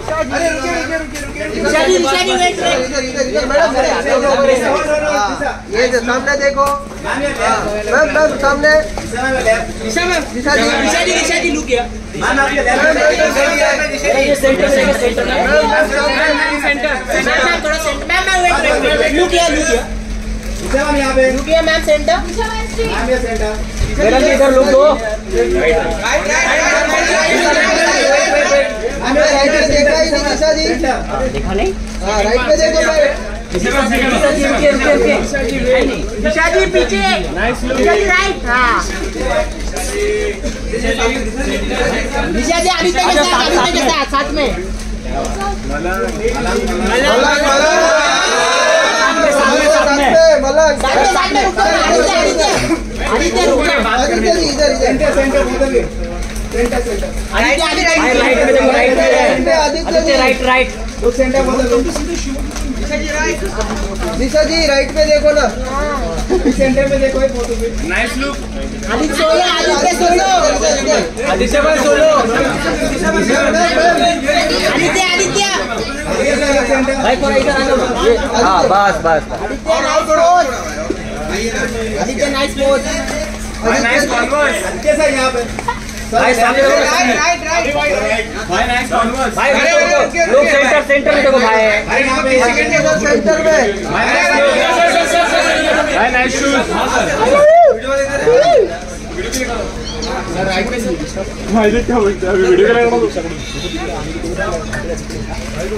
अरे रुकिए रुकिए रुकिए रुकिए ऋषा जी ऋषा जी वेट वेट इधर इधर इधर मैडम हाँ, ये जो सामने देखो हाँ, मैम मैम सामने ऋषा मैम ऋषा जी ऋषा जी ऋषा जी लुक किया मैम ये सेंटर से सेंटर मैम सेंटर मैम थोड़ा centre ma'am ma'am wait wait wait look किया लुक किया लुक किया मैम सेंटर मैडम जी इधर लोग दो हमें राइट में देखा ही जी देखा नहीं हाँ राइट में देखो मैम ऋषा जी पीछे ऋषा जी राइट हाँ ऋषा जी आदित्य के साथ आदित्य के साथ साथ में मलंग मलंग साथ में मलंग साथ में रुको आदित्य आदित्य आदित्य रुको आदित्य इधर इधर आदित्य आदित्य राइट में देखो right Aditya ji right right Risha ji right में देखो ना आदित्य सोलो आदित्य सोलो आदित्य भाई सोलो आदित्य आदित्य भाई थोड़ा इधर आ जाओ हाँ बस बस Aditya nice pose Aditya nice pose भाई सामने देखो भाई भाई लोग सेंटर सेंटर में देखो भाई सेंटर में भाई नाइस शूज़ वीडियो